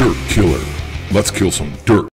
Dirt Killer. Let's kill some dirt.